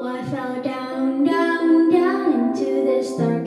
Well, I fell down, down, down into the dark.